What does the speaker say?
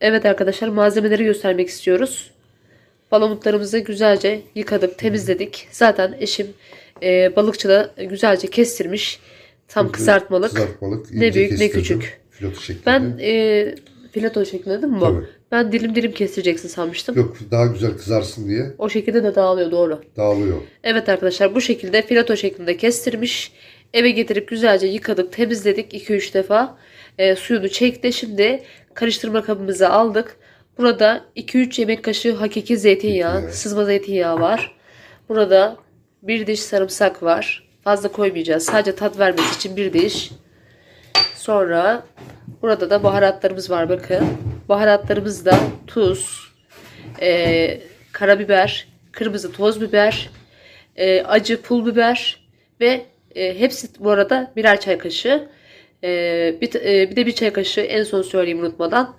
Evet arkadaşlar malzemeleri göstermek istiyoruz. Palamutlarımızı güzelce yıkadık, temizledik. Zaten eşim e, balıkçıda güzelce kestirmiş. Tam kızartmalık. Kızartmalık. Ne büyük ne kestirdim. küçük. Filoto şeklinde. Ben e, fileto şeklinde değil mi bu? Tabii. Ben dilim dilim kestireceksin sanmıştım. Yok daha güzel kızarsın diye O şekilde de dağılıyor doğru. dağılıyor. Evet arkadaşlar bu şekilde fileto şeklinde kestirmiş. Eve getirip güzelce yıkadık, temizledik 2-3 defa. E, suyunu çekti. Şimdi karıştırma kabımıza aldık. Burada 2-3 yemek kaşığı hakiki zeytinyağı, Zeytinyağı. sızma zeytinyağı var. Burada bir diş sarımsak var. Fazla koymayacağız. Sadece tat vermesi için bir diş. Sonra burada da baharatlarımız var bakın. Baharatlarımız da tuz, e, karabiber, kırmızı toz biber, e, acı pul biber ve e, hepsi bu arada birer çay kaşığı. E, bir, e, bir de bir çay kaşığı en son söyleyeyim unutmadan